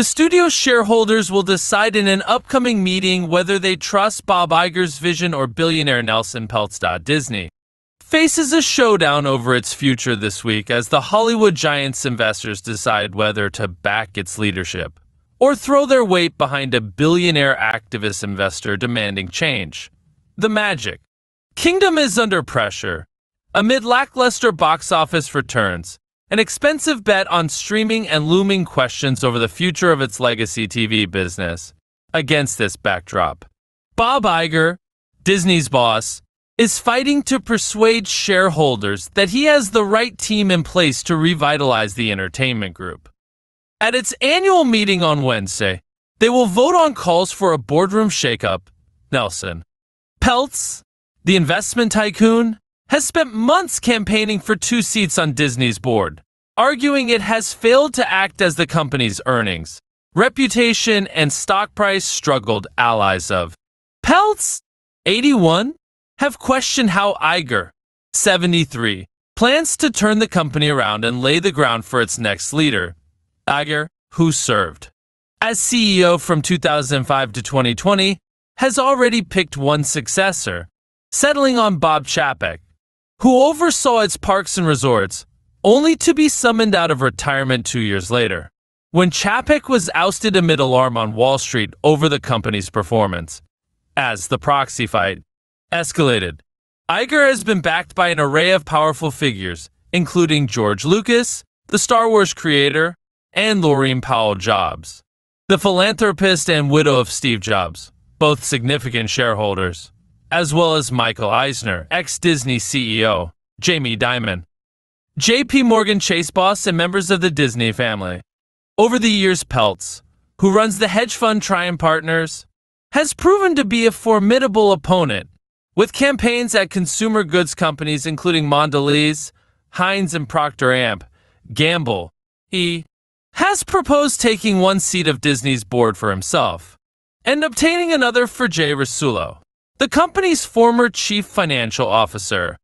The studio's shareholders will decide in an upcoming meeting whether they trust Bob Iger's vision or billionaire Nelson Peltz. Disney faces a showdown over its future this week as the Hollywood Giants investors decide whether to back its leadership or throw their weight behind a billionaire activist investor demanding change. The Magic Kingdom is under pressure amid lackluster box office returns an expensive bet on streaming and looming questions over the future of its legacy TV business. Against this backdrop, Bob Iger, Disney's boss, is fighting to persuade shareholders that he has the right team in place to revitalize the entertainment group. At its annual meeting on Wednesday, they will vote on calls for a boardroom shakeup. Nelson Peltz, the investment tycoon, has spent months campaigning for two seats on Disney's board, arguing it has failed to act as the company's earnings, reputation, and stock price struggled allies of. Peltz, 81, have questioned how Iger, 73, plans to turn the company around and lay the ground for its next leader. Iger, who served as CEO from 2005 to 2020, has already picked one successor, settling on Bob Chapek, who oversaw its parks and resorts, only to be summoned out of retirement two years later, when Chapek was ousted amid alarm on Wall Street over the company's performance. As the proxy fight escalated, Iger has been backed by an array of powerful figures, including George Lucas, the Star Wars creator, and Laurene Powell Jobs, the philanthropist and widow of Steve Jobs, both significant shareholders as well as Michael Eisner, ex Disney CEO, Jamie Dimon, JP Morgan Chase boss, and members of the Disney family. Over the years, Peltz, who runs the hedge fund Trian Partners, has proven to be a formidable opponent with campaigns at consumer goods companies including Mondelez, Heinz, and Procter and, Gamble. He has proposed taking one seat of Disney's board for himself and obtaining another for Jay Rasulo the company's former chief financial officer.